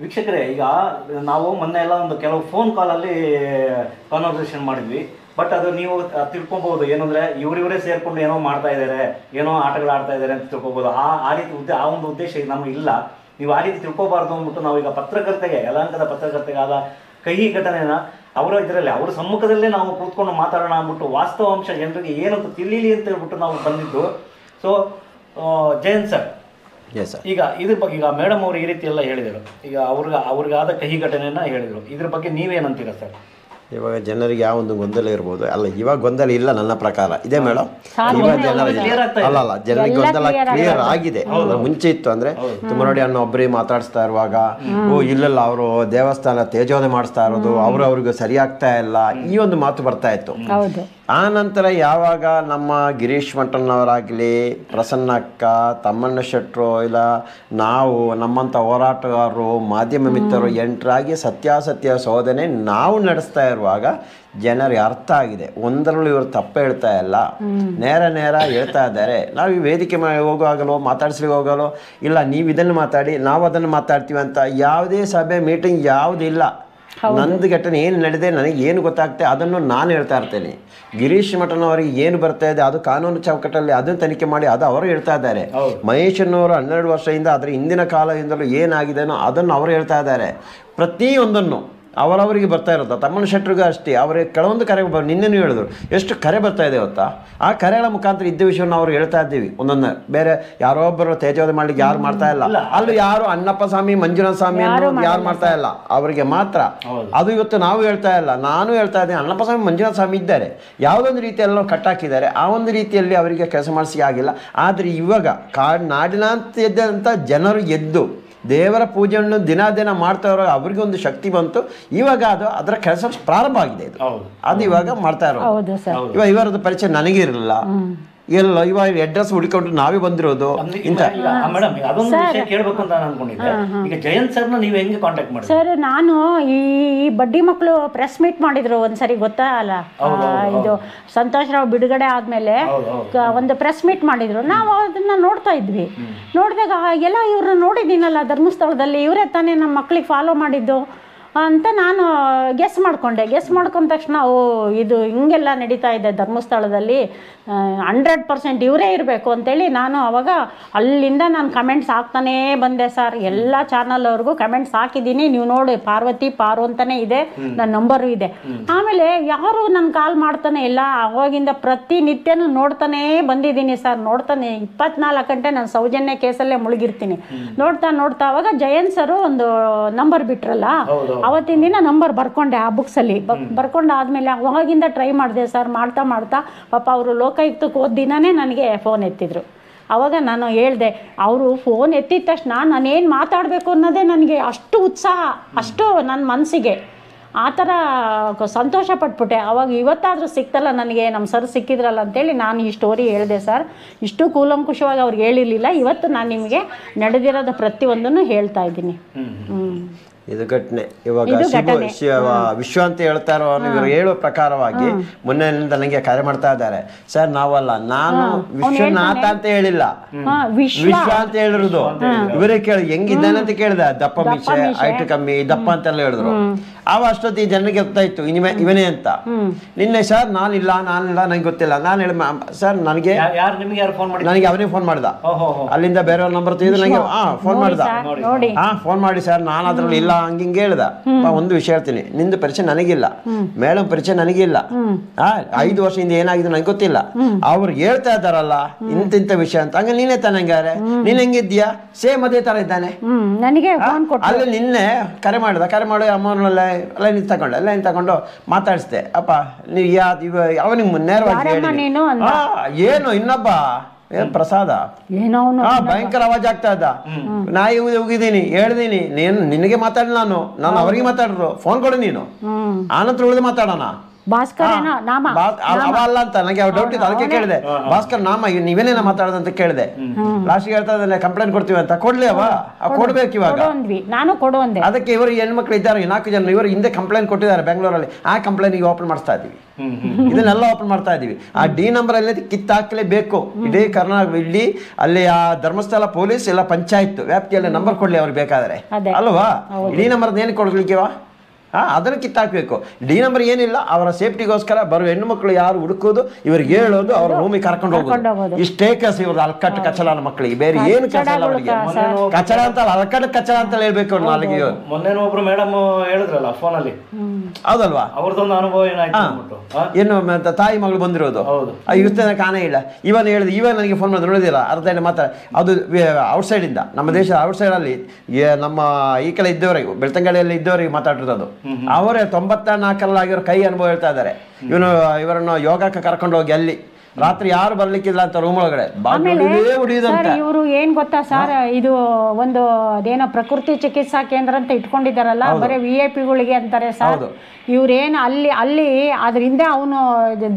ವೀಕ್ಷಕರೇ, ಈಗ ನಾವು ಮೊನ್ನೆ ಎಲ್ಲ ಒಂದು ಕೆಲವು ಫೋನ್ ಕಾಲಲ್ಲಿ ಕಾನ್ವರ್ಸೇಷನ್ ಮಾಡಿದ್ವಿ. ಬಟ್ ಅದು ನೀವು ತಿಳ್ಕೊಬಹುದು. ಏನಂದ್ರೆ ಇವರಿವರೇ ಸೇರ್ಕೊಂಡು ಏನೋ ಮಾಡ್ತಾ ಇದ್ದಾರೆ ಏನೋ ಆಟಗಳು ಆಡ್ತಾ ಇದ್ದಾರೆ ಅಂತ ತಿಳ್ಕೊಬಹುದು. ಆ ಆ ರೀತಿ ಉದ್ದೇ, ಆ ಒಂದು ಉದ್ದೇಶ ಈಗ ನಮ್ಗೆ ಇಲ್ಲ. ನೀವು ಆ ರೀತಿ ತಿಳ್ಕೊಬಾರ್ದು ಅಂದ್ಬಿಟ್ಟು ನಾವು ಈಗ ಪತ್ರಕರ್ತೆಗೆ ಯಲಾಂಕದ ಪತ್ರಕರ್ತೆಗೆ ಆದ ಕಹಿ ಘಟನೆನ, ಅವರ ಇದರಲ್ಲಿ, ಅವರ ಸಮ್ಮುಖದಲ್ಲೇ ನಾವು ಕೂತ್ಕೊಂಡು ಮಾತಾಡೋಣ ಅಂದ್ಬಿಟ್ಟು ವಾಸ್ತವಾಂಶ ಜನರಿಗೆ ಏನಂತ ತಿಳಿಲಿ ಅಂತ ಹೇಳ್ಬಿಟ್ಟು ನಾವು ಬಂದಿದ್ದು. ಸೊ ಜಯಂತ್ ಸರ್ ಈಗ ಇದ್ರ ಬಗ್ಗೆ ಈಗ ಮೇಡಮ್ ಅವರು ಈ ರೀತಿ ಎಲ್ಲ ಹೇಳಿದರು. ಈಗ ಅವ್ರಿಗೆ ಅವ್ರಿಗಾದ ಕಹಿ ಘಟನೆಯನ್ನ ಹೇಳಿದರು. ಇದ್ರ ಬಗ್ಗೆ ನೀವೇನಂತೀರಾ ಸರ್ ಇವಾಗ ಜನರಿಗೆ ಯಾವ ಒಂದು ಗೊಂದಲ ಇರ್ಬೋದು ಅಲ್ಲ ಇವಾಗ ಗೊಂದಲ ಇಲ್ಲ ನನ್ನ ಪ್ರಕಾರ. ಇದೆ ಮೇಡಮ್ ಇವಾಗ ಜನರ Clear ಆಗ್ತಾ ಇದೆ. ಅಲ್ಲ ಅಲ್ಲ ಜನರಿಗೆ ಗೊಂದಲ ಕ್ಲಿಯರ್ ಆಗಿದೆ. ಮುಂಚೆ ಇತ್ತು ಅಂದ್ರೆ ತುಂಬ ನೋಡಿ ಅನ್ನೋ ಒಬ್ಬರೇ ಮಾತಾಡಿಸ್ತಾ ಇರುವಾಗ ಓ ಇಲ್ಲಲ್ಲ ಅವರು ದೇವಸ್ಥಾನ ತೇಜೋದೆ ಮಾಡಿಸ್ತಾ ಇರೋದು ಅವ್ರು ಅವ್ರಿಗೆ ಸರಿಯಾಗ್ತಾ ಇಲ್ಲ ಈ ಒಂದು ಮಾತು ಬರ್ತಾ ಇತ್ತು. ಹೌದು. ಆ ನಂತರ ಯಾವಾಗ ನಮ್ಮ ಗಿರೀಶ್ ಮಠಣ್ಣವರಾಗಲಿ ಪ್ರಸನ್ನ ಅಕ್ಕ ತಮ್ಮಣ್ಣ ಶೆಟ್ಟರು ಇಲ್ಲ ನಾವು ನಮ್ಮಂಥ ಹೋರಾಟಗಾರರು ಮಾಧ್ಯಮ ಮಿತ್ರರು ಎಂಟರಾಗಿ ಸತ್ಯಾಸತ್ಯ ಶೋಧನೆ ನಾವು ನಡೆಸ್ತಾ ಇರುವಾಗ ಜನರಿಗೆ ಅರ್ಥ ಆಗಿದೆ. ಒಂದರಲ್ಲೂ ಇವರು ತಪ್ಪು ಹೇಳ್ತಾ ಇಲ್ಲ. ನೇರ ನೇರ ಹೇಳ್ತಾ ಇದ್ದಾರೆ. ನಾವು ಈ ವೇದಿಕೆ ಹೋಗುವಾಗಲೋ ಮಾತಾಡಿಸ್ಲಿಕ್ಕೆ ಹೋಗಲೋ ಇಲ್ಲ ನೀವು ಇದನ್ನು ಮಾತಾಡಿ ನಾವು ಅದನ್ನು ಮಾತಾಡ್ತೀವಿ ಅಂತ ಯಾವುದೇ ಸಭೆ ಮೀಟಿಂಗ್ ಯಾವುದಿಲ್ಲ. ನಂದು ಘಟನೆ ಏನು ನಡೆದಿದೆ ನನಗೆ ಏನು ಗೊತ್ತಾಗ್ತದೆ ಅದನ್ನು ನಾನು ಹೇಳ್ತಾ ಇರ್ತೇನೆ. ಗಿರೀಶ್ ಮಠನವರಿಗೆ ಏನು ಬರ್ತಾ ಇದೆ ಅದು ಕಾನೂನು ಚೌಕಟ್ಟಲ್ಲಿ ಅದನ್ನು ತನಿಖೆ ಮಾಡಿ ಅದು ಅವರು ಹೇಳ್ತಾ ಇದ್ದಾರೆ. ಮಹೇಶನವರು ಹನ್ನೆರಡು ವರ್ಷದಿಂದ ಅದರ ಹಿಂದಿನ ಕಾಲದಿಂದಲೂ ಏನಾಗಿದೆನೋ ಅದನ್ನು ಅವರು ಹೇಳ್ತಾ ಇದ್ದಾರೆ. ಪ್ರತಿಯೊಂದನ್ನು ಅವರವರಿಗೆ ಬರ್ತಾ ಇರುತ್ತೆ? ತಮ್ಮನ ಶೆಟ್ಟರಿಗೂ ಅಷ್ಟೇ. ಅವರಿಗೆ ಕೆಲವೊಂದು ಕರೆ ಬ ನಿನ್ನೆನೂ ಹೇಳಿದ್ರು. ಎಷ್ಟು ಕರೆ ಬರ್ತಾ ಇದೆ ಗೊತ್ತಾ? ಆ ಕರೆಗಳ ಮುಖಾಂತರ ಇದ್ದ ವಿಷಯವನ್ನು ಅವ್ರು ಹೇಳ್ತಾ ಇದ್ದೀವಿ. ಒಂದೊಂದು ಬೇರೆ ಯಾರೋ ಒಬ್ಬರು ತೇಜೋದೆ ಮಾಡ್ಲಿಕ್ಕೆ ಯಾರು ಮಾಡ್ತಾ ಇಲ್ಲ. ಅಲ್ಲಿ ಯಾರು ಅಣ್ಣಪ್ಪ ಸ್ವಾಮಿ ಮಂಜುನಾಥ ಸ್ವಾಮಿ ಅನ್ನೋದು ಯಾರು ಮಾಡ್ತಾ ಇಲ್ಲ. ಅವರಿಗೆ ಮಾತ್ರ. ಅದು ಇವತ್ತು ನಾವು ಹೇಳ್ತಾ ಇಲ್ಲ. ನಾನು ಹೇಳ್ತಾ ಇದ್ದೀನಿ. ಅಣ್ಣಪ್ಪ ಸ್ವಾಮಿ ಮಂಜುನಾಥ ಸ್ವಾಮಿ ಇದ್ದಾರೆ. ಯಾವುದೊಂದು ರೀತಿಯಲ್ಲಿ ಕಟ್ಟಾಕಿದ್ದಾರೆ. ಆ ಒಂದು ರೀತಿಯಲ್ಲಿ ಅವರಿಗೆ ಕೆಲಸ ಮಾಡಿಸಿ ಆಗಿಲ್ಲ. ಆದರೆ ಇವಾಗ ಕಾ ನಾಡಿನಂತ ಎದ್ದಂಥ ಜನರು ಎದ್ದು ದೇವರ ಪೂಜೆಯನ್ನು ದಿನ ದಿನ ಮಾಡ್ತಾ ಇರೋ ಅವ್ರಿಗೆ ಒಂದು ಶಕ್ತಿ ಬಂತು. ಇವಾಗ ಅದು ಅದರ ಕೆಲಸ ಪ್ರಾರಂಭ ಆಗಿದೆ ಇದು. ಹೌದು. ಅದು ಇವಾಗ ಮಾಡ್ತಾ ಇರೋದು. ಹೌದು ಸರ್. ಇವಾಗ ಇವರದ್ದು ಪರಿಚಯ ನನಗೆ ಇರಲಿಲ್ಲ. ಎಲ್ಲ ಇವಾಗ ಅಡ್ರೆಸ್ ಹುಡ್ಕೊಂಡು ನಾವೇ ಬಂದಿರೋದು ಅಂದ್ರೆ ಈಗ ಈಗ ಮೇಡಮ್ ಈಗ ಅದೊಂದು ವಿಷಯ ಕೇಳ್ಬೇಕು ಅಂತ ನಾನು ಅನ್ಕೊಂಡಿದ್ದೆ. ಈಗ ಜಯಂತ್ ಸರ್ನ ನೀವು ಹೆಂಗೆ ಕಾಂಟ್ಯಾಕ್ಟ್ ಮಾಡಿದ್ರಿ? ಸರ್ ನಾನು ಈ ಬಡ್ಡಿ ಮಕ್ಕಳು ಪ್ರೆಸ್ ಮೀಟ್ ಮಾಡಿದ್ರು ಒಂದ್ಸರಿ ಗೊತ್ತಾ? ಅಲ್ಲ? ಇದು ಸಂತೋಷ್ ರಾವ್ ಬಿಡುಗಡೆ ಆದ್ಮೇಲೆ ಕ- ಒಂದು ಪ್ರೆಸ್ ಮೀಟ್ ಮಾಡಿದ್ರು. ನಾವು ಅದನ್ನ ನೋಡ್ತಾ ಇದ್ವಿ. ನೋಡಿದಾಗ ಎಲ್ಲ ಇವ್ರನ್ನ ನೋಡಿದ್ದೀನಲ್ಲ ಧರ್ಮಸ್ಥಳದಲ್ಲಿ. ಇವರೇ ತಾನೇ ನಮ್ಮ ಮಕ್ಳಿಗೆ ಫಾಲೋ ಮಾಡಿದ್ದು. ಅಂತ ನಾನು ಗೆಸ್ ಮಾಡ್ಕೊಂಡೆ. ಗೆಸ್ ಮಾಡ್ಕೊಂಡ ತಕ್ಷಣ ಓ ಇದು ಹಿಂಗೆಲ್ಲ ನಡೀತಾ ಇದೆ ಧರ್ಮಸ್ಥಳದಲ್ಲಿ ಹಂಡ್ರೆಡ್ ಪರ್ಸೆಂಟ್ ಇವರೇ ಇರಬೇಕು ಅಂತೇಳಿ ನಾನು ಅವಾಗ ಅಲ್ಲಿಂದ ನಾನು ಕಮೆಂಟ್ಸ್ ಹಾಕ್ತಾನೇ ಬಂದೆ ಸರ್ ಎಲ್ಲ ಚಾನಲ್ ಅವ್ರಿಗೂ ಕಮೆಂಟ್ಸ್ ಹಾಕಿದ್ದೀನಿ. ನೀವು ನೋಡಿ ಪಾರ್ವತಿ ಪಾರು ಅಂತಲೇ ಇದೆ. ನನ್ನ ನಂಬರು ಇದೆ. ಆಮೇಲೆ ಯಾರು ನನ್ನ ಕಾಲ್ ಮಾಡ್ತಾನೆ ಇಲ್ಲ ಅವಾಗಿಂದ ಪ್ರತಿನಿತ್ಯನೂ ನೋಡ್ತಾನೇ ಬಂದಿದ್ದೀನಿ ಸರ್ ನೋಡ್ತಾನೆ ಇಪ್ಪತ್ನಾಲ್ಕು ಗಂಟೆ ನಾನು ಸೌಜನ್ಯ ಕೇಸಲ್ಲೇ ಮುಳುಗಿರ್ತೀನಿ. ನೋಡ್ತಾ ನೋಡ್ತಾ ಅವಾಗ ಜಯಂತ್ ಸರ್ ಒಂದು ನಂಬರ್ ಬಿಟ್ರಲ್ಲ ಅವತ್ತಿನ ದಿನ ನಂಬರ್ ಬರ್ಕೊಂಡೆ ಆ ಬುಕ್ಸಲ್ಲಿ ಬರ್ಕೊಂಡು ಆದಮೇಲೆ ಅವಾಗಿಂದ ಟ್ರೈ ಮಾಡಿದೆ ಸರ್ ಮಾಡ್ತಾ ಮಾಡ್ತಾ ಪಾಪ ಅವರು ಲೋಕಾಯುಕ್ತಕ್ಕೆ ಹೋದ ದಿನನೇ ನನಗೆ ಫೋನ್ ಎತ್ತಿದ್ರು. ಅವಾಗ ನಾನು ಹೇಳಿದೆ ಅವರು ಫೋನ್ ಎತ್ತಿದ ತಕ್ಷಣ ನಾನೇನು ಮಾತಾಡಬೇಕು ಅನ್ನೋದೇ ನನಗೆ ಅಷ್ಟು ಉತ್ಸಾಹ ಅಷ್ಟು ನನ್ನ ಮನಸ್ಸಿಗೆ ಆ ಥರ ಸಂತೋಷ ಪಟ್ಬಿಟ್ಟೆ. ಅವಾಗ ಇವತ್ತಾದರೂ ಸಿಕ್ತಲ್ಲ ನನಗೆ ನಮ್ಮ ಸರ್ ಸಿಕ್ಕಿದ್ರಲ್ಲ ಅಂತೇಳಿ ನಾನು ಈ ಸ್ಟೋರಿ ಹೇಳಿದೆ ಸರ್ ಇಷ್ಟು ಕೂಲಂಕುಷವಾಗಿ ಅವ್ರಿಗೆ ಹೇಳಿರಲಿಲ್ಲ. ಇವತ್ತು ನಾನು ನಿಮಗೆ ನಡೆದಿರೋದ ಪ್ರತಿಯೊಂದನ್ನು ಹೇಳ್ತಾ ಇದ್ದೀನಿ. ಹ್ಞೂ ಇದು ಘಟನೆ. ಇವಾಗ ಶಿವ ಶಿವ ವಿಶ್ವ ಅಂತ ಹೇಳ್ತಾ ಇರೋ ಇವರು ಹೇಳುವ ಪ್ರಕಾರವಾಗಿ ಮೊನ್ನೆಯಿಂದ ನನಗೆ ಕರೆ ಮಾಡ್ತಾ ಇದ್ದಾರೆ. ಸರ್ ನಾವಲ್ಲ. ನಾನು ವಿಶ್ವನಾಥ ಅಂತ ಹೇಳಿಲ್ಲ. ವಿಶ್ವ. ಅಂತ ಹೇಳಿರೋದು. ಇವರೇ ಕೇಳಿ ಹೆಂಗಿದ್ದಾನೆ ಅಂತ ಕೇಳಿದ. ದಪ್ಪ ಮೀಸೆ ಹೈಟ್ ಕಮ್ಮಿ ದಪ್ಪ ಅಂತೆಲ್ಲ ಹೇಳಿದ್ರು. ಆವ ಅಷ್ಟೊತ್ತಿ ಜನರಿಗೆ ಗೊತ್ತಾಯ್ತು ಇನಿಮೆ ಇವನೇ ಅಂತ. ನಿನ್ನೆ ಸರ್ ನಾನಿಲ್ಲ ನಾನಿಲ್ಲ ನಂಗೆ ಗೊತ್ತಿಲ್ಲ. ನಾನು ಹೇಳಿ ಸರ್ ನನಗೆ ಯಾರು ನಿಮ್ಗೆ ಯಾರು ಫೋನ್ ಮಾಡಿ ನನಗೆ ಅವನೇ ಫೋನ್ ಮಾಡ್ದ. ಓಹೋ ಅಲ್ಲಿಂದ ಬೇರೆಯವ್ರ ನಂಬರ್ ತೆಗೆದು ನನಗೆ ಹಾ ಫೋನ್ ಮಾಡ್ದ. ಹಾ ಫೋನ್ ಮಾಡಿ ಸರ್ ನಾನು ಅದ್ರಲ್ಲಿ ಇಲ್ಲ ಹಂಗ ಹಿಂಗೆ ಹೇಳ್ದ ಒಂದು ವಿಷಯ ಹೇಳ್ತೀನಿ. ನಿಂದು ಪರಿಚಯ ನನಗಿಲ್ಲ. ಮೇಡಮ್ ಪರಿಚಯ ನನಗಿಲ್ಲ. ಆ ಐದು ವರ್ಷದಿಂದ ಏನಾಗಿದೆ ನನಗೆ ಗೊತ್ತಿಲ್ಲ. ಅವ್ರು ಹೇಳ್ತಾ ಇದ್ದಾರಲ್ಲ ಇಂತಿಂತ ವಿಷಯ ಅಂತ. ಹಂಗ ನೀನೇ ತಾನೆ ಹಂಗಾರೆ ನೀನ್ ಹೆಂಗಿದ್ಯಾ ಸೇಮ್ ಅದೇ ತರ ಇದ್ದಾನೆ. ನನಗೆ ಅಲ್ಲಿ ನಿನ್ನೆ ಕರೆ ಮಾಡ್ದ. ಕರೆ ಮಾಡಿ ಅಮ್ಮನಲ್ಲ ಲೈನ್ ತಗೊಂಡು. ಲೈನ್ ತಗೊಂಡು ಮಾತಾಡಿಸ್ದೆ. ಅಪ್ಪ ನೀವು ಯಾವ ಅವನಿಗೆ ನೇರವಾಗಿ ಏನು ಇನ್ನೊಬ್ಬ? ಏನ್ ಪ್ರಸಾದ. ಏನೋ ಅವನು ಹಾ ಭಯಂಕರ ಅವಾಜ್ ಆಗ್ತಾ ಇದ್ದ. ನಾ ಇವ್ ಹೋಗಿದ್ದೀನಿ ಹೇಳ್ದೀನಿ ನೀನು ನಿನಗೆ ಮಾತಾಡಿ ನಾನು. ನಾನು ಅವ್ರಿಗೆ ಮಾತಾಡ್ರು. ಫೋನ್ ಕೊಡು ನೀನು. ಆನಂತರ ಉಳಿದು ಮಾತಾಡೋಣ. ಭಾಸ್ಕರ್ ಏನೋ ನಾಮ ಬಾ- ಅವ ಅವ ಅಲ್ಲ ಅಂತ ನನಗೆ ಡೌಟ್ ಇತ್ತು ಅದಕ್ಕೆ ಕೇಳಿದೆ. ಭಾಸ್ಕರ್ ನಾಮ ನೀವೇನೇನ ಮಾತಾಡದಂತ ಕೇಳಿದೆ. ಲಾಸ್ಟ್ ಹೇಳ್ತಾ ಇದ್ದಾನೆ ಕಂಪ್ಲೇಂಟ್ ಕೊಡ್ತೀವಿ ಅಂತ. ಕೊಡ್ಲಿ ಅವ. ಆ ಕೊಡ್ಬೇಕು ಇವಾಗ. ನಾನು ಕೊಡು ಅಂದೆ ಅದಕ್ಕೆ ಇವರು ಹೆಣ್ಮಕ್ಳು ಇದ್ದಾರೆ ನಾಲ್ಕು ಜನ ಇವರು ಹಿಂದೆ ಕಂಪ್ಲೇಂಟ್ ಕೊಟ್ಟಿದ್ದಾರೆ ಬೆಂಗಳೂರಲ್ಲಿ. ಆ ಕಂಪ್ಲೇಂಟ್ ಈಗ ಓಪನ್ ಮಾಡಿಸ್ತಾ ಇದೀವಿ ಇದನ್ನೆಲ್ಲ ಓಪನ್ ಮಾಡ್ತಾ ಇದೀವಿ ಆ ಡಿ ನಂಬರ್ ಅಲ್ಲಿ ಕಿತ್ತಾಕಲೇಬೇಕು ಇಡೀ ಕರ್ನಾಟಕ ಇಲ್ಲಿ ಅಲ್ಲಿ ಆ ಧರ್ಮಸ್ಥಳ ಪೊಲೀಸ್ ಎಲ್ಲ ಪಂಚಾಯತ್ ವ್ಯಾಪ್ತಿಯಲ್ಲಿ ನಂಬರ್ ಕೊಡ್ಲಿ ಅವ್ರಿಗೆ ಬೇಕಾದ್ರೆ. ಅಲ್ವಾ? ಇಡೀ ನಂಬರ್ ಏನು ಕೊಡ್ಲಿಕ್ಕೆವಾ ಹಾ ಅದನ್ನು ಕಿತ್ತಾಕಬೇಕು. ಡಿ ನಂಬರ್ ಏನಿಲ್ಲ ಅವರ ಸೇಫ್ಟಿಗೋಸ್ಕರ ಬರೋ ಹೆಣ್ಣು ಮಕ್ಕಳು ಯಾರು ಹುಡುಕೋದು ಇವ್ರಿಗೆ ಹೇಳೋದು ಅವ್ರ ರೂಮಿಗೆ ಕರ್ಕೊಂಡು ಹೋಗೋದು. ಇಷ್ಟೇ ಕೆಲಸ ಇವ್ರದ್ದು ಅಲ್ಕಟ್ಟು ಕಚಲ ಮಕ್ಕಳಿಗೆ ಬೇರೆ ಏನು ಕೆಲಸ ಇಲ್ಲ ಅವರಿಗೆ. ಕಚಲ ಕಚಡ ಅಂತ ಅಲ್ಲ, ಅಲ್ಕಟ್ಟು ಕಚಲ ಅಂತ ಹೇಳ್ಬೇಕು ಅವ್ರು ನಾಲ್ಗೆ ಮೊನ್ನೆ ಒಬ್ರು ಮೇಡಮ್ ಹೇಳಿದ್ರಲ್ಲ ಫೋನಲ್ಲಿ ಹೌದಲ್ವಾ? ಅವ್ರದ್ದೊಂದು ಅನುಭವ ಏನಾಯ್ತು ಏನು ಮತ್ತೆ ತಾಯಿ ಮಗಳು ಬಂದಿರೋದು. ಹೌದು. ಇವತ್ತೇನ ಕಾಣೇ ಇಲ್ಲ. ಇವನ್ ಹೇಳಿದ ಇವನ್ ನನಗೆ ಫೋನ್ ಮಾಡಿ ನೋಡಿದಿಲ್ಲ ಅರ್ಧ ಇಲ್ಲ ಮಾತ್ರ. ಅದು ಔಟ್ಸೈಡಿಂದ ನಮ್ಮ ದೇಶದ ಔಟ್ಸೈಡ್ ಅಲ್ಲಿ ನಮ್ಮ ಈ ಕಡೆ ಇದ್ದವರಿಗೆ ಬೆಳ್ತಂಗಡಿಯಲ್ಲಿ ಇದ್ದವರಿಗೆ ಮಾತಾಡಿರೋದು ಅವರೇ ತೊಂಬತ್ತ ನಾಲ್ಕರಲ್ಲಿ ಆಗಿರೋ ಕೈ ಅನುಭವ ಹೇಳ್ತಾ ಇದ್ದಾರೆ. ಇವನು ಇವರನ್ನು ಯೋಗಕ್ಕೆ ಕರ್ಕೊಂಡು ಹೋಗಿ ಅಲ್ಲಿ. ರಾತ್ರಿ ಯಾರು ಬರ್ಲಿಕ್ಕಿಲ್ಲ ಅಂತ ರೂಮ್ ಒಳಗಡೆ. ಇವರು ಏನ್ ಗೊತ್ತಾ ಸರ್ ಇದು ಒಂದು ಅದೇನೋ ಪ್ರಕೃತಿ ಚಿಕಿತ್ಸಾ ಕೇಂದ್ರ ಅಂತ ಇಟ್ಕೊಂಡಿದಾರಲ್ಲ ಬರೀ ವಿ ಐ ಪಿಗಳಿಗೆ ಅಂತಾರೆ ಸರ್. ಇವ್ರೇನ್ ಅಲ್ಲಿ ಅಲ್ಲಿ ಅದರಿಂದ ಹಿಂದೆ ಅವನು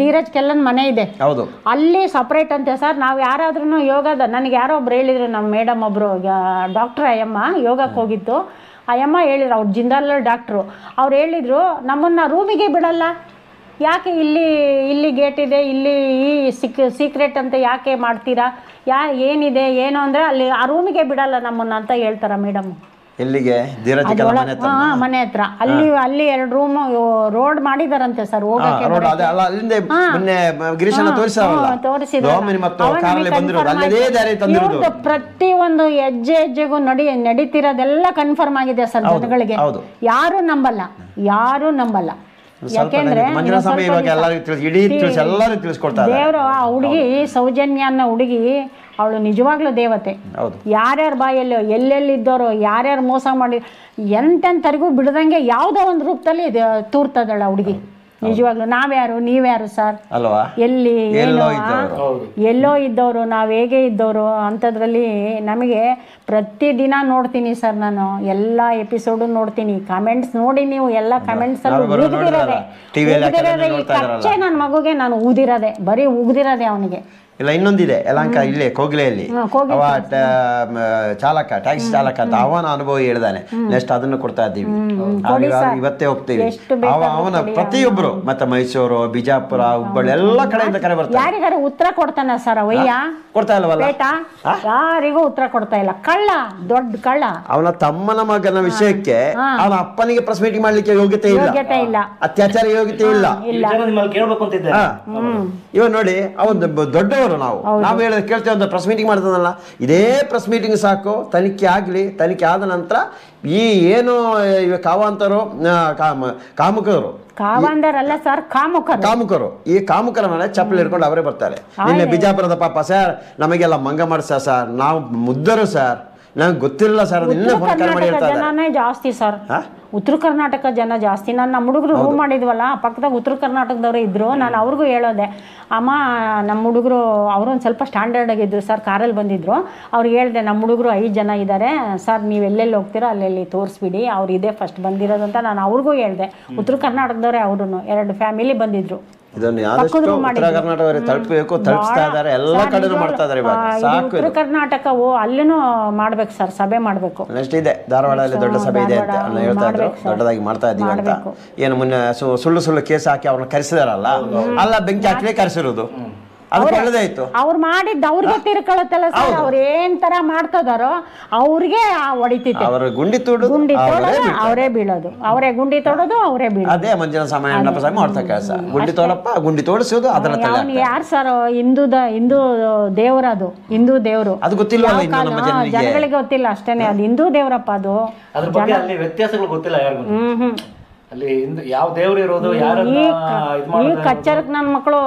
ಧೀರಜ್ ಕೆಲ್ಲನ್ ಮನೆ ಇದೆ. ಹೌದು. ಅಲ್ಲಿ ಸಪ್ರೇಟ್ ಅಂತೆ ಸರ್. ನಾವು ಯಾರಾದ್ರೂ ಯೋಗದ ನನಗೆ ಯಾರೋ ಒಬ್ರು ಹೇಳಿದ್ರು ನಮ್ಮ ಮೇಡಮ್ ಒಬ್ರು ಡಾಕ್ಟರ್ ಅಯ್ಯಮ್ಮ ಯೋಗಕ್ಕೆ ಹೋಗಿತ್ತು. ಅಯ್ಯಮ್ಮ ಹೇಳಿದ್ರು, ಅವ್ರು ಜಿಂದಾಲ್ ಡಾಕ್ಟ್ರು. ಅವ್ರು ಹೇಳಿದ್ರು, ನಮ್ಮನ್ನ ರೂಮಿಗೆ ಬಿಡಲ್ಲ. ಯಾಕೆ ಇಲ್ಲಿ ಇಲ್ಲಿ ಗೇಟ್ ಇದೆ, ಇಲ್ಲಿ ಈ ಸಿಕ್, ಸೀಕ್ರೆಟ್ ಅಂತ ಯಾಕೆ ಮಾಡ್ತೀರಾ? ಯಾ, ಏನಿದೆ, ಏನು ಅಂದರೆ ಅಲ್ಲಿ ಆ ರೂಮಿಗೆ ಬಿಡಲ್ಲ ನಮ್ಮನ್ನು, ಅಂತ ಹೇಳ್ತಾರೆ ಮೇಡಮ್. ಎಲ್ಲಿಗೆ? ಮನೆ ಹತ್ರ ಅಲ್ಲಿ ಅಲ್ಲಿ ಎರಡು ರೂಮ್ ರೋಡ್ ಮಾಡಿದಾರಂತೆ ಸರ್ ಹೋಗಕ್ಕೆ ರೋಡ್ ಅದೇ ಅಲ್ಲ ಅಲ್ಲಿಂದ ಮೊನ್ನೆ ಗಿರೀಶನ ತೋರಿಸಾವಲ್ಲ ಹಾ, ತೋರಿಸಿದ್ರಲ್ಲ. ರೋಮಿನಿ ಮತ್ತು ಅವ ನಮಗೆ ಕಾರಲ್ಲಿ ಬಂದಿರೋದು confirm ಅಲ್ಲದೇ ಆಯ್ತು. ದಾರಿ ತಂದಿರೋದು. ಇವ್ರ್ದು ಪ್ರತಿಯೊಂದು ಹೆಜ್ಜೆ ಹೆಜ್ಜೆಗೂ ನಡಿ ನಡೀತಿರೋದೆಲ್ಲ ಕನ್ಫರ್ಮ್ ಆಗಿದೆ ಸರ್ ಜನಗಳಿಗೆ. ಯಾರು ನಂಬಲ್ಲ ಯಾರು ನಂಬಲ್ಲ. ಯಾಕೆಂದ್ರೆ ದೇವರು ಆ ಹುಡುಗಿ ಸೌಜನ್ಯ ಅನ್ನೋ ಹುಡುಗಿ ಅವಳು ನಿಜವಾಗ್ಲೂ ದೇವತೆ. ಹೌದು. ಯಾರ್ಯಾರ ಬಾಯಲ್ಲಿ ಎಲ್ಲೆಲ್ಲಿದ್ದವರು ಯಾರ್ಯಾರು ಮೋಸ ಮಾಡಿ ಎಂತೆಂಥರಿಗೂ ಬಿಡದಂಗೆ ಯಾವುದೋ ಒಂದು ರೂಪದಲ್ಲಿ ತೂರ್ತದಳ ಹುಡುಗಿ. ನಿಜವಾಗ್ಲು ನಾವ್ಯಾರು ನೀವ್ಯಾರು ಸರ್? ಅಲ್ವಾ? ಎಲ್ಲಿ ಏನು ಎಲ್ಲೋ? ಇದ್ದವರು. ಹೌದು. ಎಲ್ಲೋ ಇದ್ದವರು ನಾವು ಹೇಗೆ ಇದ್ದವರು ಅಂಥದ್ರಲ್ಲಿ ನಮಗೆ ಪ್ರತಿದಿನ ನೋಡ್ತೀನಿ ಸರ್ ನಾನು. ಎಲ್ಲ ಎಪಿಸೋಡು ನೋಡ್ತೀನಿ. ಕಮೆಂಟ್ಸ್ ನೋಡಿ ನೀವು ಎಲ್ಲ ಕಮೆಂಟ್ಸ್ ಅಲ್ಲಿ ಉಗಿದಿರೋದೆ. ಕಚ್ಚೆ ನನ್ನ ಮಗುಗೆ ನಾನು ಊದಿರೋದೆ ಬರೀ ಉಗ್ದಿರೋದೆ ಅವನಿಗೆ. ಇಲ್ಲ ಇನ್ನೊಂದಿದೆ. ಯಲಹಂಕ ಇಲ್ಲೇ ಕೋಗಿಲೆಯಲ್ಲಿ. ಅವ ಚಾಲಕ ಟ್ಯಾಕ್ಸಿ ಚಾಲಕ ಅಂತ ಅವನ ಅನುಭವ ಹೇಳ್ದಾನೆ. ನೆಕ್ಸ್ಟ್ ಅದನ್ನು ಕೊಡ್ತಾ ಇದ್ದೀವಿ. ಇವತ್ತೇ ಹೋಗ್ತೀವಿ. ಅವ ಅವನ ಪ್ರತಿಯೊಬ್ರು ಮತ್ತೆ ಮೈಸೂರು ಬಿಜಾಪುರ ಹುಬ್ಬಳ್ಳಿ ಎಲ್ಲ ಕಡೆಯಿಂದ ಕರೆ ಬರ್ತಾರೆ. ಯಾರಿಗಾರು ಉತ್ತರ ಕೊಡ್ತಾನ ಸರ್ ಅವಯ್ಯ ಕೊಡ್ತಾ ಇಲ್ವಲ್ಲ? ಬೇಟ ಯಾರಿಗೂ ಉತ್ತರ ಕೊಡ್ತಾ ಇಲ್ಲ. ಕಳ್ಳ ದೊಡ್ಡ ಕಳ್ಳ. ಅವನ ತಮ್ಮನ ಮಗನ ವಿಷಯಕ್ಕೆ ಅವನ ಅಪ್ಪನಿಗೆ ಪ್ರೆಸ್ ಮೀಟಿಂಗ್ ಮಾಡ್ಲಿಕ್ಕೆ ಯೋಗ್ಯತೆ ಇಲ್ಲ. ಯೋಗ್ಯತೆ ಇಲ್ಲ. ಅತ್ಯಾಚಾರ ಯೋಗ್ಯತೆ ಇಲ್ಲ. ಕೇಳ್ಬೇಕು ಅಂತಿದ್ದೆ ಇವ ನೋಡಿ ಅವನ್ ದೊಡ್ಡ- ದೊಡ್ಡವರು ನಾವು. ನಾವು ಹೇಳಿದ್ರೆ ಕೇಳ್ತೇವೆ ಅಂತ ಪ್ರೆಸ್ ಮೀಟಿಂಗ್ ಮಾಡ್ತದಲ್ಲ ಇದೇ ಪ್ರೆಸ್ ಮೀಟಿಂಗ್ ಸಾಕು ತನಿಖೆ ಆಗಲಿ ತನಿಖೆ ಆದ ನಂತರ ಈ ಏನು ಕಾವಾಂತರು ಕಾಮ ಕಾಮುಕರು ಸರ್ ಕಾಮುಕರು. ಕಾಮುಕರು. ಈ ಕಾಮುಕರ ಮೇಲೆ ಚಪ್ಪಲಿ ಹಿಡ್ಕೊಂಡು ಅವರೇ ಬರ್ತಾರೆ. ನಿನ್ನೆ ಬಿಜಾಪುರದ ಪಾಪ ಸರ್ ನಮಗೆಲ್ಲ ಮಂಗ ಮಾಡಿಸ ಸರ್ ನಾವು ಮುದ್ದರು ಸರ್. ನಂಗೆ ಗೊತ್ತಿಲ್ಲ ಸರ್ ಅದು ಇನ್ನೂ ಫೋನ್ ಕಾಲ್ ಮಾಡಿ ಕರ್ನಾಟಕ ಹೇಳ್ತಾ ಇದ್ದಾರೆ. ಜನನೇ ಜಾಸ್ತಿ ಸರ್? ಉತ್ತರ ಕರ್ನಾಟಕ ಜನ ಜಾಸ್ತಿ. ನಾನು ನಮ್ಮ ಹುಡುಗರು ರೂಮ್ ಮಾಡಿದ್ವಲ್ಲ ಪಕ್ಕದಾಗ ಉತ್ತರ ಕರ್ನಾಟಕದವರು ಇದ್ರು. ನಾನು ಅವ್ರಿಗೂ ಹೇಳೋದೆ ಅಮ್ಮ ನಮ್ಮ ಹುಡುಗರು ಅವರು ಒಂದು ಸ್ವಲ್ಪ ಸ್ಟ್ಯಾಂಡರ್ಡ್ ಆಗಿದ್ರು ಸರ್ ಕಾರಲ್ಲಿ ಬಂದಿದ್ರು. ಅವ್ರಿಗೆ ಹೇಳಿದೆ ನಮ್ಮ ಹುಡುಗರು ಐದು ಜನ ಇದ್ದಾರೆ ಸರ್ ನೀವು ಎಲ್ಲೆಲ್ಲಿ ಹೋಗ್ತೀರೋ ಅಲ್ಲೆಲ್ಲಿ ತೋರಿಸ್ಬಿಡಿ. ಅವ್ರು ಇದೇ ಫಸ್ಟ್ ಬಂದಿರೋದು ಅಂತ ನಾನು ಅವ್ರಿಗೂ ಹೇಳಿದೆ. ಉತ್ತರ ಕರ್ನಾಟಕದವರೇ ಅವರು ಎರಡು ಫ್ಯಾಮಿಲಿ ಬಂದಿದ್ರು. ಇದನ್ನು ಆದಷ್ಟು ಪಕ್ಕದ್ರು ಉತ್ತರ. ಕರ್ನಾಟಕವರಿಗೆ ತಲುಪಬೇಕು ತಲುಪಿಸ್ತಾ ಇದ್ದಾರೆ ಎಲ್ಲ ಕಡೆನೂ ಮಾಡ್ತಾ ಇದ್ದಾರೆ ಇವಾಗ. ಸಾಕು ಉತ್ತರ ಕರ್ನಾಟಕ ಓ ಅಲ್ಲೂ ಮಾಡ್ಬೇಕು ಸರ್ ಸಭೆ ಮಾಡಬೇಕು. ನೆಕ್ಸ್ಟ್ ಇದೆ ಧಾರವಾಡದಲ್ಲಿ ದೊಡ್ಡ ಸಭೆ ಇದೆ ಅಂತ ಅನ್ನ ಹೇಳ್ತಾ ಇದ್ರು. ದೊಡ್ಡದಾಗಿ ಮಾಡ್ತಾ ಇದೀವಿ ಅಂತ. ಏನು ಮೊನ್ನೆ ಸು- ಸುಳ್ಳು ಸುಳ್ಳು ಕೇಸ್ ಹಾಕಿ ಅವ್ರನ್ನ ಕರೆಸಿದಾರಲ್ಲ? ಅಲ್ಲ ಬೆಂಕಿ ಹಾಕಿ ಕರೆಸಿರೋದು. ಅದಕ್ಕೆ ಒಳ್ಳೇದೇ ಆಯ್ತು. ಅವ್ರು ಮಾಡಿದ್ದು ಅವ್ರಿಗೆ ತಿರ್ಕೊಳತ್ತಲ್ಲ ಸರ್ ಅವ್ರು ಏನ್ ತರ ಮಾಡ್ತದಾರೋ ಅವ್ರಿಗೆ ಹೊಡಿತೈತೆ ಅವರ ಗುಂಡಿ ತೋಡು ಗುಂಡಿ ಅವರೇ ತೋಡೋದು ಅವರೇ ಬೀಳೋದು. ಅವರೇ ಗುಂಡಿ ತೋಡೋದು ಅವರೇ ಬೀಳೋದು. ಅದೇ ಮಂಜುನ ಸಮಯ ಅಣ್ಣಪ್ಪ ಸ್ವಾಮಿ ಮಾಡ್ತಾ ಕೆಲಸ ಗುಂಡಿ ತೋಲಪ್ಪ ಗುಂಡಿ ತೋಡಿಸೋದು ಅದರ ತಲೆ ಅವನು ಯಾರು ಸರ್ ಹಿಂದೂದ ಹಿಂದೂ ದೇವರದು ಹಿಂದೂ ದೇವ್ರು. ಅದು ಗೊತ್ತಿಲ್ಲ ಜನಗಳಿಗೆ ಗೊತ್ತಿಲ್ಲ ಅಷ್ಟೇನೆ ಅದು ಹಿಂದೂ ದೇವ್ರಪ್ಪ ಅದು. ಅದ್ರ ಬಗ್ಗೆ ಅಲ್ಲಿ ವ್ಯತ್ಯಾಸಗಳು ಗೊತ್ತಿಲ್ಲ ಯಾರಿಗೂ. ಹ್ಮ್ ಹ್ಮ್. ಅಲ್ಲಿ ಯಾವ ದೇವ್ರು ಇರೋದು ಯಾರನ್ನ ಈ ಇದ್ ಈ ಮಾಡೋದು ಕಚ್ಚರಕ್ಕೆ ನನ್ನ ಮಕ್ಕಳು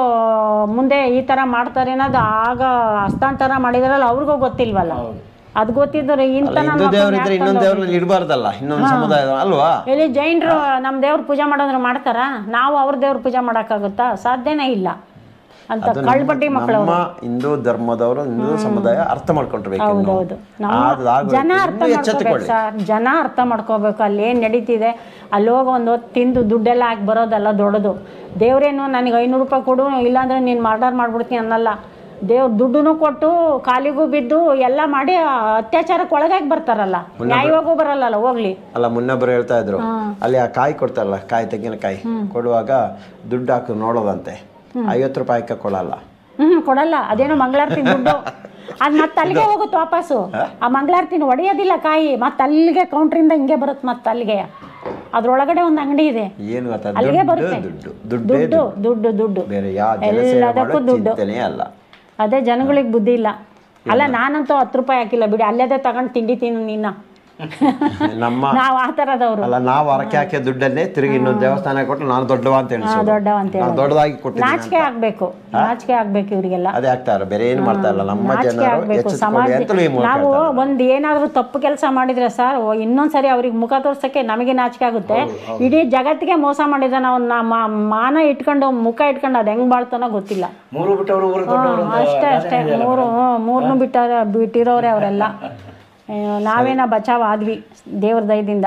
ಮುಂದೆ ಈ ತರ ಮಾಡ್ತಾರೆ ಅನ್ನೋದು ಆಗ ಹಸ್ತಾಂತರ ಮಾಡಿದ್ರಲ್ಲ ಅವ್ರಿಗೂ ಗೊತ್ತಿಲ್ವಲ್ಲ. ಅದ್ ಗೊತ್ತಿದ್ರೆ ಇಂಥ ಅಲ್ಲ, ಹಿಂದೂ ದೇವ್ರು ಇದ್ರೆ ಇನ್ನೊಂದು ದೇವ್ರನ್ನ ಇಡಬಾರ್ದಲ್ಲ ಇನ್ನೊಂದು ಸಮುದಾಯ ಅಲ್ವಾ? ಇಲ್ಲಿ ಜೈನರು ನಮ್ಮ ದೇವ್ರ ಪೂಜೆ ಮಾಡೋದ್ರೆ ಮಾಡ್ತಾರ? ನಾವು ಅವ್ರ ದೇವ್ರ ಪೂಜೆ ಮಾಡೋಕ್ಕಾಗುತ್ತಾ? ಸಾಧ್ಯನೇ ಇಲ್ಲ. ಅಂತ ಕಳ್ಬಟ್ಟಿ ಮಕ್ಕಳು ನಮ್ಮ ಹಿಂದೂ ಧರ್ಮದವರು ಹಿಂದೂ ಸಮುದಾಯ ಅರ್ಥ ಮಾಡ್ಕೊಂಡಿರ್ಬೇಕು. ಹೌದೌದು. ಜನ ಅರ್ಥ ಮಾಡ್ಕೋಬೇಕು ಸರ್. ಜನ ಅರ್ಥ ಮಾಡ್ಕೋಬೇಕು. ಅಲ್ಲಿ ಏನು ನಡೀತಿದೆ? ಅಲ್ಲಿ ಹೋಗಿ ಒಂದು ಹೊತ್ತು ತಿಂದು ದುಡ್ಡೆಲ್ಲ ಹಾಕಿ ಬರೋದಲ್ಲ ದೊಡ್ಡದು. ದೇವ್ರೇನು ನನಗೆ ಐನೂರು ರೂಪಾಯಿ ಕೊಡು ಇಲ್ಲಾಂದ್ರೆ ನೀನು ಮರ್ಡರ್ ಮಾಡ್ಬಿಡ್ತೀನಿ ಅನ್ನಲ್ಲ. ದೇವ್ರ ದುಡ್ಡು ಕೊಟ್ಟು ಕಾಲಿಗೂ ಬಿದ್ದು ಎಲ್ಲ ಮಾಡಿ ಅತ್ಯಾಚಾರಕ್ಕೆ ಒಳಗಾಗಿ ಬರ್ತಾರಲ್ಲ. ನ್ಯಾಯವಾಗೂ ಬರಲ್ಲಲ್ಲ ಹೋಗ್ಲಿ. ಅಲ್ಲ ಮುನ್ನೊಬ್ಬರು ಹೇಳ್ತಾ ಇದ್ರು. ಅಲ್ಲಿ ಆ ಕಾಯಿ ಕೊಡ್ತಾರಲ್ಲ ಕಾಯಿ ತೆಂಗಿನಕಾಯಿ. ಕೊಡುವಾಗ ದುಡ್ಡು ಹಾಕಿ ನೋಡೋದಂತೆ. ಐವತ್ತು ರೂಪಾಯಿ ಕೊಡಲ್ಲ. ಹ್ಮ್ ಕೊಡಲ್ಲ. ಅದೇನೋ ಮಂಗಳಾರತಿ ದುಡ್ಡು. ಅದ್ ಮತ್ತೆ ಅಲ್ಲಿಗೆ ಹೋಗುತ್ತೆ ವಾಪಸ್ಸು. ಆ ಮಂಗಳಾರತಿನ ಒಡೆಯೋದಿಲ್ಲ ಕಾಯಿ. ಮತ್ತೆ ಅಲ್ಲಿಗೆ ಕೌಂಟ್ರಿಂದ ಹಿಂಗೆ ಬರುತ್ತೆ ಮತ್ತೆ ಅಲ್ಲಿಗೆ. ಅದ್ರೊಳಗಡೆ ಒಂದು ಅಂಗಡಿ ಇದೆ. ಏನು ಅಲ್ಲಿಗೆ ಬರುತ್ತೆ. ದುಡ್ಡು. ದುಡ್ಡು ದುಡ್ಡು ಎಲ್ಲದಕ್ಕೂ ದುಡ್ಡು. ಅದೇ ಜನಗಳಿಗೆ ಬುದ್ಧಿ ಇಲ್ಲ. ಅಲ್ಲ ನಾನಂತೂ ಹತ್ತು ರೂಪಾಯಿ ಹಾಕಿಲ್ಲ. ಬಿಡಿ ಅಲ್ಲದೇ ತಗೊಂಡು ತಿಂಡಿ ತಿನ್ನು ನಿನ್ನ ನಮ್ಮ ನಾವು ಆ ತರದವರು. ಅಲ್ಲ ನಾವು ಹರಕೆ ಹಾಕಿ ದುಡ್ಡನ್ನೇ ತಿರುಗಿ ಇನ್ನೊಂದು ದೇವಸ್ಥಾನ ಕೊಟ್ಟು ನಾನು ದೊಡ್ಡವ ಅಂತ ಹೇಳಿ ದೊಡ್ಡವ ಅಂತ ನಾನು ದೊಡ್ಡದಾಗಿ ಕೊಟ್ಟಿದ್ದೀನಿ ನಾಚಿಕೆ ಆಗ್ಬೇಕು. ನಾಚಿಕೆ ಆಗ್ಬೇಕು ಇವರಿಗೆಲ್ಲ. ಅದೇ ಆಗ್ತಾರೆ ಬೇರೆ ಏನು ಮಾಡ್ತಾ ಇಲ್ಲ ನಮ್ಮ ನಾಚಿಕೆ ಜನರು ಆಗ್ಬೇಕು. ಸಮಾಜ ನಾವು ಒಂದು ಏನಾದ್ರೂ ತಪ್ಪು ಕೆಲಸ ಮಾಡಿದ್ರೆ ಸರ್ ಇನ್ನೊಂದ್ಸರಿ ಅವ್ರಿಗೆ ಮುಖ ತೋರ್ಸಕ್ಕೆ ನಮಗೆ ನಾಚಿಕೆ ಆಗುತ್ತೆ. ಇಡೀ ಜಗತ್ತಿಗೆ ಮೋಸ ಮಾಡಿದ ನಾವು ನಮ್ಮ ಮಾನ ಇಟ್ಕೊಂಡು ಮುಖ ಇಟ್ಕೊಂಡು ಅದು ಹೆಂಗ್ ಬಾಳ್ತಾನೋ ಗೊತ್ತಿಲ್ಲ. ಮೂರು ಬಿಟ್ಟವರು ಅಷ್ಟೇ ಅಷ್ಟೇ. ಮೂರು ಮೂರನ್ನು ಮೂರ್ನು ಬಿಟ್ಟ ಬಿಟ್ಟಿರೋರೆ ಅವರೆಲ್ಲ. ನಾವೇನ ಬಚಾವ್ ಆದ್ವಿ ದೇವ್ರ ದಯದಿಂದ.